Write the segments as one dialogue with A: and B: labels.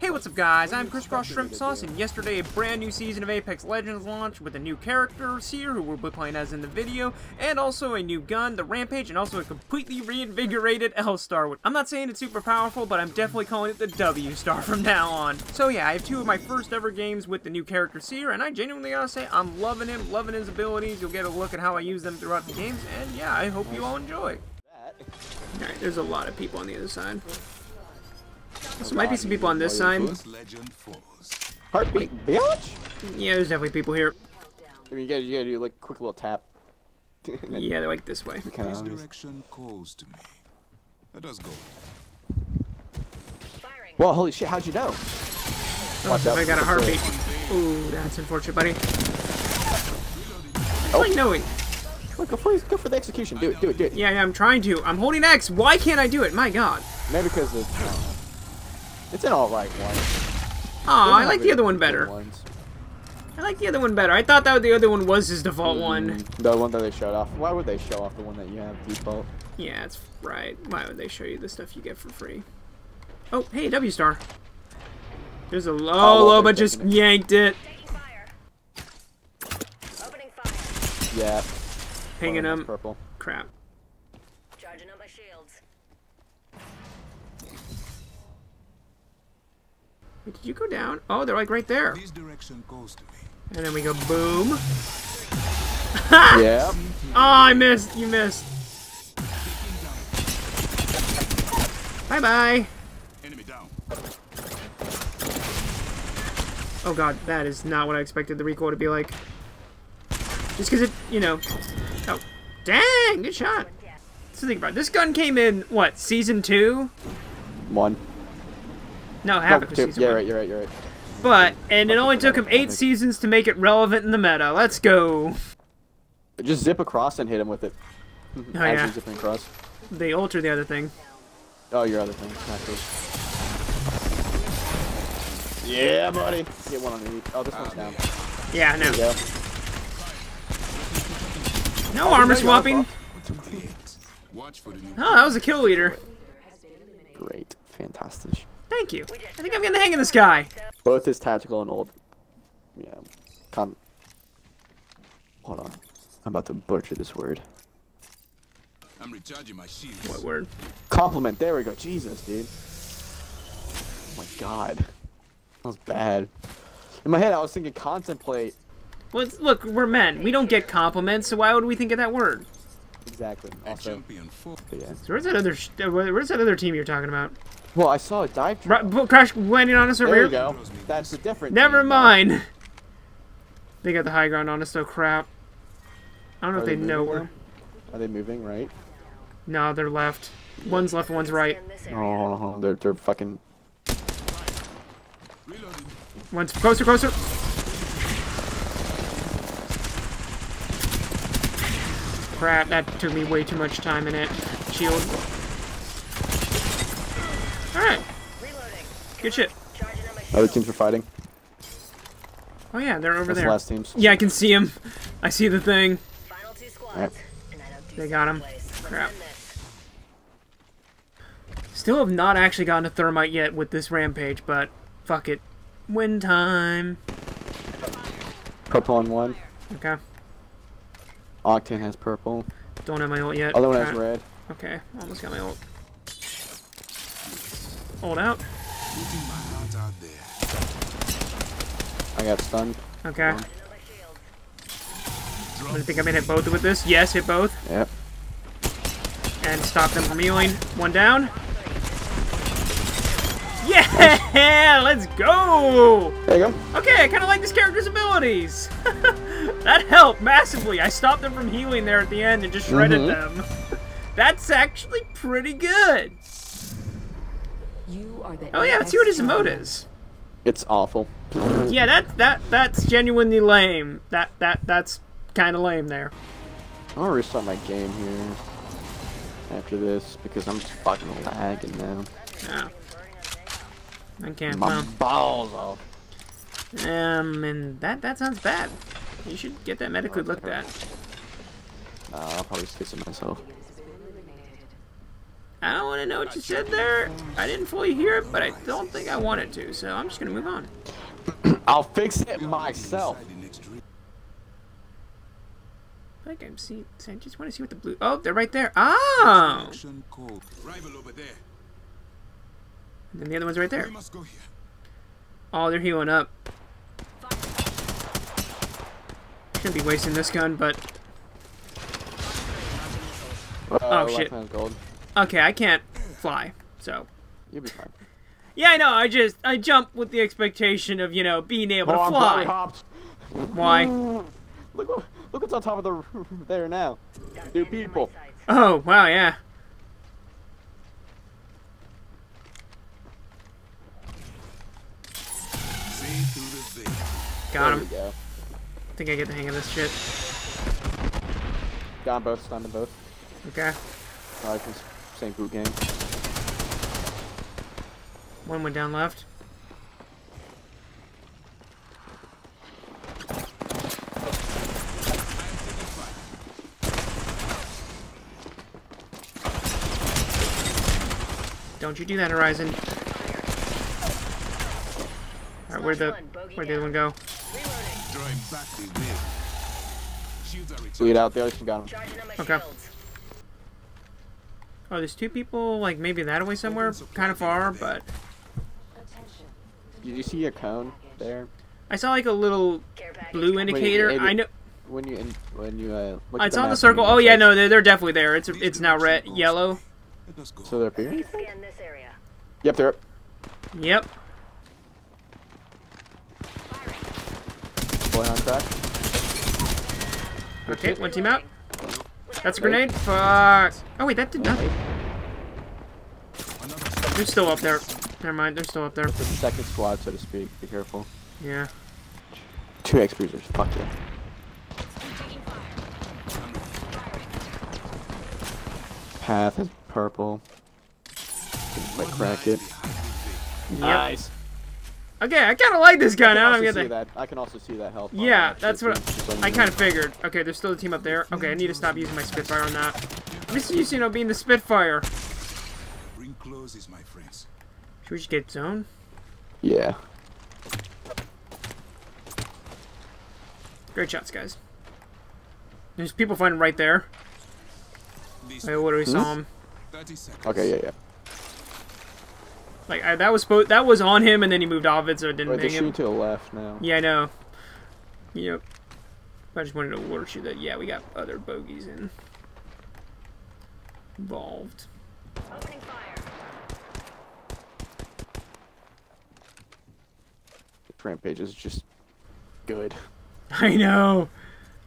A: Hey, what's up guys? I'm Chris Cross Shrimp Sauce, and yesterday a brand new season of Apex Legends launched with a new character, Seer, who we'll be playing as in the video, and also a new gun, the Rampage, and also a completely reinvigorated L-Star. I'm not saying it's super powerful, but I'm definitely calling it the W-Star from now on. So yeah, I have two of my first ever games with the new character Seer, and I genuinely gotta say, I'm loving him, loving his abilities. You'll get a look at how I use them throughout the games, and yeah, I hope you all enjoy. Alright, there's a lot of people on the other side. So might be some people on this side.
B: Heartbeat, bitch!
A: Yeah, there's definitely people here.
B: I mean, you gotta, you gotta do like a quick little tap.
A: Yeah, they're like this way.
B: Kind
C: This
B: of
C: direction calls to me. Let us go.
B: Well, holy shit, how'd you know?
A: Oh,
B: Watch out.
A: I got a heartbeat. Ooh, that's unfortunate, buddy. Oh. Like knowing.
B: Look, go for, go for the execution. Do it, do it, do it.
A: Yeah, yeah, I'm trying to. I'm holding X. Why can't I do it? My God.
B: Maybe because it's, uh, it's an alright one.
A: Aw, I like the other one better.
B: ones.
A: I like the other one better. I thought that the other one was his default one.
B: Mm, The one that they showed off. Why would they show off the one that you have default?
A: Yeah, it's right. Why would they show you the stuff you get for free? Oh, hey, W star. There's a low,
B: well,
A: low, just
B: it.
A: yanked it.
D: Taking fire. Opening fire.
B: Yeah.
A: Pinging
B: one of them's
A: him.
B: Purple.
A: Crap.
D: Charging up my shields.
A: Wait, did you go down? Oh, they're like right there.
C: This direction calls to me.
A: And then we go boom.
B: yeah.
A: Oh, I missed. You missed. Bye bye.
C: Enemy down.
A: Oh god, that is not what I expected the recoil to be like. Just because it, you know. Oh, dang, good shot. So think about it. This gun came in what season two?
B: One.
A: No, half
B: No,
A: of
B: two.
A: season
B: Yeah,
A: one.
B: right, you're right, you're right.
A: But and it only took him eight seasons to make it relevant in the meta. Let's go.
B: Just zip across and hit him with it.
A: Oh
B: As
A: yeah,
B: you're zipping across.
A: they alter the other thing.
B: Oh, your other thing. Not good. Yeah, buddy. Get one underneath. Oh, this one's down.
A: Yeah, no,
B: There you go.
A: no armor swapping.
C: Watch for the new.
A: Oh, that was a kill leader.
B: Great. Fantastic.
A: Thank you. I think I'm getting the hang of this guy.
B: Both his tactical and ult. Yeah. Con. Hold on. I'm about to butcher this word.
C: I'm recharging my shields.
A: What word?
B: Compliment. There we go. Jesus, dude. Oh my god. That was bad. In my head, I was thinking contemplate.
A: Well, look, we're men. We don't get compliments, so why would we think of that word?
B: Exactly.
C: A
B: Also,
C: champion
B: yeah.
A: So where's that other? uh, Where's that other team you're talking about?
B: Well, I saw a dive.
A: Right,
B: Drop.
A: crash landing on us over
B: There
A: here.
B: you go. That's a different.
A: Never
B: team, though.
A: mind. They got the high ground on us, though. Crap. I don't know
B: Are
A: if they
B: they
A: know where.
B: Are they moving right?
A: No, they're left. One's left, one's right.
B: Oh,
D: area.
B: hold on, hold on. They're, they're fucking.
A: One's closer, closer. Crap, that took me way too much time in it. Shield. Good shit.
D: Charging up my
B: Other teams are fighting.
A: Oh yeah, they're over
B: That's the
A: there.
B: last teams.
A: Yeah, I can see him. I see the thing.
D: Final two squads.
B: Yep.
D: And I don't do
A: They got him.
D: second place. Let's
A: Crap. Still have not actually gotten a thermite yet with this rampage, but fuck it. Win time.
B: Purple on one.
A: Okay.
B: Octane has purple.
A: Don't have my ult yet.
B: Other one has red.
A: Okay, almost got my ult. Hold out.
C: Putting my heart out there.
B: I got stunned.
A: Okay.
D: Charging up my shield.
A: I think I may hit both with this. Yes, hit both.
B: Yep.
A: And stop them from healing. One down. Yeah! Let's go!
B: There you go.
A: Okay, I kind of like this character's abilities. that helped massively. I stopped them from healing there at the end and just shredded
B: Mhm.
A: them. That's actually pretty good.
E: You are the
A: Oh yeah, let's see what his
E: AX
A: emote is.
B: It's awful.
A: Yeah, that that that's genuinely lame. That that that's kind of lame there.
B: I'm gonna restart my game here after this because I'm fucking lagging now.
A: Yeah. I can't.
B: My
A: Well,
B: balls off.
A: um, and that that sounds bad. You should get that medically looked at.
B: Nah, I'll probably skip it myself.
A: I don't want to know what you said there. I didn't fully hear it, but I don't think I wanted to, so I'm just gonna move on.
B: I'll fix it myself.
C: The next ring.
A: I think I'm seeing. I just want to see what the blue. Oh, they're right there. Oh,
C: Action code. Rival over there.
A: and then the other one's right there.
C: We must go here.
A: Oh, they're healing up. Shouldn't be wasting this gun, but
B: uh,
A: Oh,
B: left
A: shit.
B: Hand's gold.
A: okay, I can't fly, so.
B: You'll be fine.
A: Yeah, I know. I just I jump with the expectation of you know being able
B: Oh,
A: to
B: I'm probably
A: fly.
B: hopped.
A: Why?
B: Look, look what's on top of the there now. New people.
A: Oh wow, yeah.
C: See through the veil.
A: Got
B: There
A: him.
B: we go.
A: I think I get the hang of this shit.
B: Got 'em both, stunned them both.
A: Okay.
B: Alright, it's same boot game.
A: One went down left. Don't you do that, Horizon. Alright, where'd the where'd the other one go?
D: Reloading.
C: Drawing back the veil. Shields are recharged.
B: Lead out, the other team got him.
D: Charging on
A: Okay.
D: Shields.
A: Oh, there's two people, like maybe that away somewhere, kind of far, but
B: Did you see a cone there?
A: I saw like a little
D: Care package
A: blue
D: coming.
A: indicator.
B: maybe-
A: I know
B: When you in, when you uh, look
A: I
B: at
A: saw the
B: map
A: circle.
B: and you
A: Oh yeah, no, they're, they're definitely there. It's it's now red, yellow.
C: Let us go.
B: So they're up here.
D: Scan this area.
B: Yep, they're up.
A: Yep.
B: Boy on track.
A: Okay, one team out. That's a grenade. Fuck. Oh wait, that did nothing. They're still up there. Never mind, they're still up there.
B: The second squad, so to speak. Be careful.
A: Yeah.
B: Two X bruisers. Fuck yeah. Path is purple. If I crack it.
A: Yep. Okay, I kind of like this gun.
B: I
A: Now
B: can
A: I'm
B: also see
A: gonna.
B: that. I can also see that health.
A: Yeah,
B: that
A: that's what
B: too, just letting
A: I kind of figured. Okay, there's still a team up there. Okay, I need to stop using my Spitfire on that. I'm just used to, you know, being the Spitfire.
C: Ring closes, my friends.
A: Should we just get zone?
B: Yeah.
A: Great shots, guys. There's people fighting right there.
C: This
A: I literally
B: Hmm?
A: saw him.
B: Okay, yeah, yeah.
A: Like I, that was supposed that was on him, and then he moved off it, so it didn't
B: Wait, they're
A: ping him.
B: to the left now.
A: Yeah, I know. Yep. I just wanted to alert you that yeah, we got other bogeys in involved.
D: Opening fire.
B: Rampage is just good.
A: I know.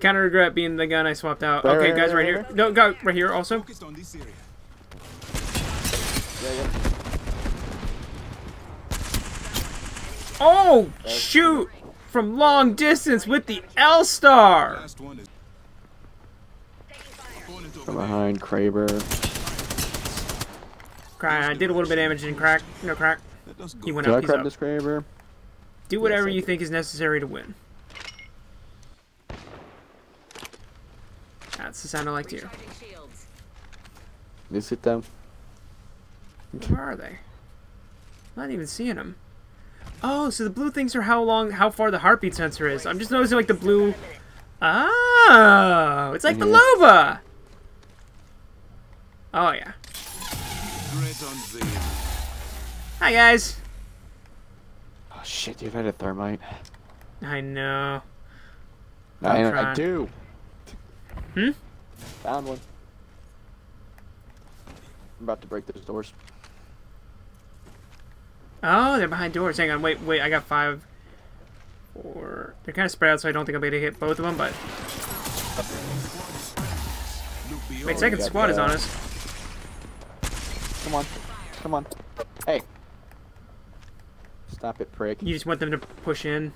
A: Kind of regret being the gun I swapped out.
B: Right,
A: okay,
B: right,
A: guys,
B: right,
A: right
B: right,
A: here. No, go right here also.
C: On this area.
B: Yeah, yeah.
A: Oh, shoot! From long distance with the L star.
C: Last one is
D: Taking fire.
C: opponent over
B: From behind, Kraber.
A: Crack. I did a little bit of damage in crack. No crack. He went
B: Did I
A: up. He's
B: grab this Kraber?
A: Do whatever
B: Yes,
A: you think is necessary to win. That's the sound I like to hear.
D: Recharging shields.
B: Is it them?
A: Where are they? I'm Not even seeing them. Oh, so the blue things are how long, how far the heartbeat sensor is. I'm just noticing like the blue. Oh, it's like the
B: Mhm.
A: Loba. Oh yeah. Hi guys.
B: Oh shit, you've had a thermite.
A: I know.
B: I, I do.
A: Hmm?
B: Found one. I'm about to break those doors.
A: Oh, they're behind doors. Hang on, wait, wait. I got five. Four. They're kind of spread out, so I don't think I'll be able to hit both of them. But wait, second
B: got
A: squad is on us.
B: Come on. Come on. Hey. Stop it, prick.
A: You just want them to push in.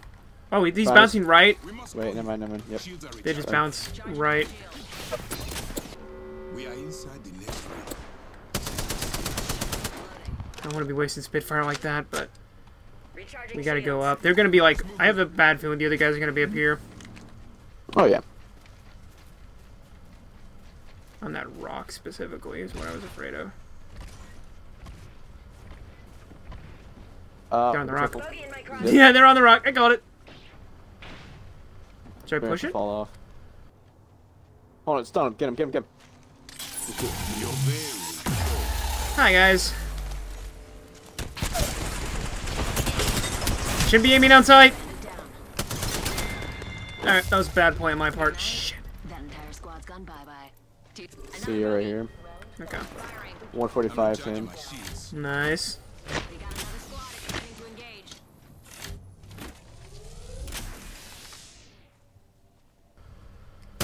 A: Oh, he's
B: Five.
A: bouncing right.
C: We must
B: Wait,
C: go.
B: never mind, never mind. Yep.
A: They just
C: recharged.
A: bounce right.
C: We are inside the next ring.
A: I don't want to be wasting Spitfire like that, but we gotta go up. They're gonna be like, I have a bad feeling the other guys are gonna be up here.
B: Oh yeah.
A: On that rock specifically is what I was afraid of.
B: Uh,
A: they're on the rock.
D: Yep.
A: Yeah, they're on the rock. I got it. Should I push it?
B: Fall off. Hold on, stun him. Get him, get him, get him.
A: Hi guys. Should be aiming outside. Alright, that was a bad play on my part. Shit.
E: That entire squad's gone bye-bye. Two-
B: See you right here.
A: Okay.
B: 145
C: Charging
B: him.
A: Nice.
E: We got another squad expecting to engage.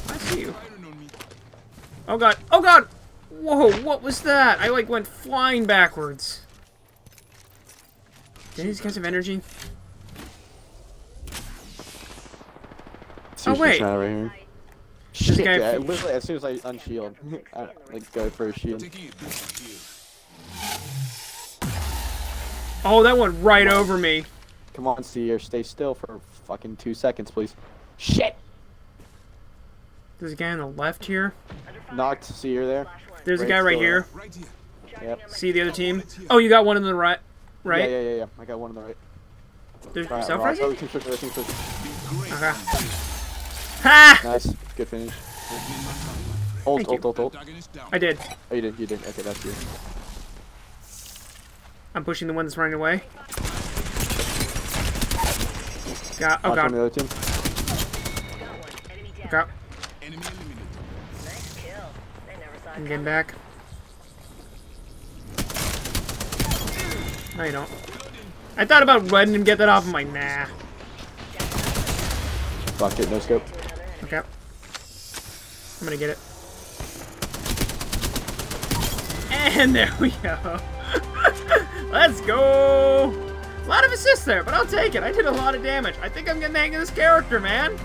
A: I see you.
C: Firing on me.
A: Oh god. Oh god! Whoa, what was that? I like went flying backwards. Do these guys have energy?
B: See
A: Oh,
B: who's
A: wait.
B: shot right here. Shit, yeah, literally as soon as I unshield, I like go for a shield.
C: Taking it this here.
A: Oh, that went right over me.
B: Come on, Seer, stay still for fucking two seconds, please. Shit!
A: There's a guy on the left here.
B: Knocked Seer there.
A: There's a guy right here.
C: Right here.
B: Yep.
A: See the other team? Oh, you got one on the right. Right?
B: Yeah, yeah, yeah, yeah. I got one on the right.
A: There's
B: Right,
A: self
B: rock.
A: Rising?
B: team switch, team switch.
C: Great.
A: Okay. Ha!
B: Nice. Good finish.
C: Opening my timeline.
B: Ult,
A: Thank
B: ult,
A: you.
B: ult, ult.
C: Antagonist down.
A: I did.
B: Oh, you did, you did. Okay, that's you.
A: I'm pushing the one that's running away. Got. Oh
B: Watch on the
A: god.
B: other team.
D: Got. Enemy down.
A: Got.
C: Enemy eliminated.
D: Nice kill. They never saw it
A: I'm getting back. No, you don't. I thought about running and get that off. I'm like, nah.
B: Fuck it, no scope.
A: Okay. I'm gonna get it. And there we go. Let's go. A lot of assists there, but I'll take it. I did a lot of damage. I think I'm getting the hang of this character, man.